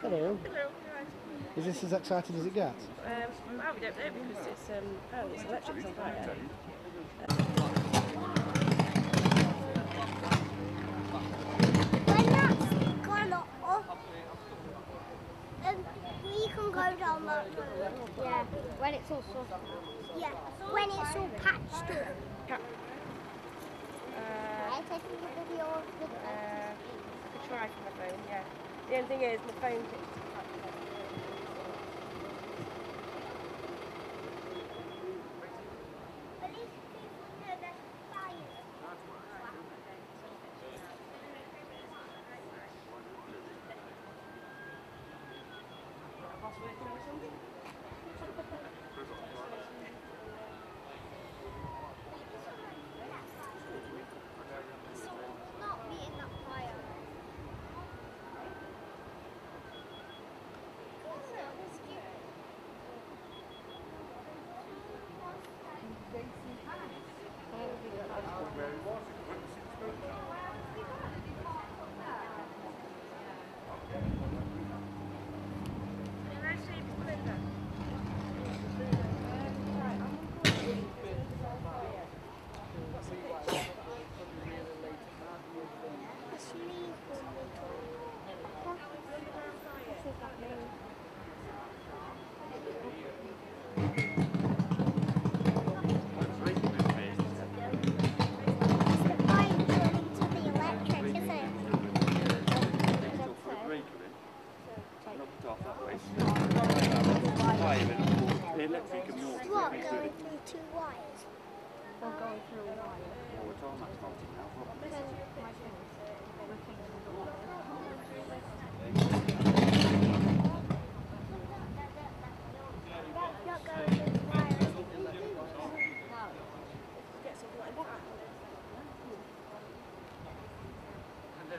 Hello. Hello. Is this as exciting as it gets? Um, well, we don't know because it's um, oh, it's electric on fire. When that's gone off, um, we can go down that road. Yeah, when it's all sorted. Yeah, when it's all patched up. Uh, I taking a video of the uh, I could try from my phone. Yeah. The only thing is, my phone. At least people know there's fire. Someone's not beating that fire. Asleep It's the fire turning to the electric, isn't it? Electric and water. What, going to the electric is electric and going through two wires? Or going through a wire. Oh, it's all that's melting now. Then my phone working on the wire. That's not going through the wire. Get something like that. And nice. Can you kneel down so we can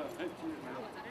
Oh, thank you.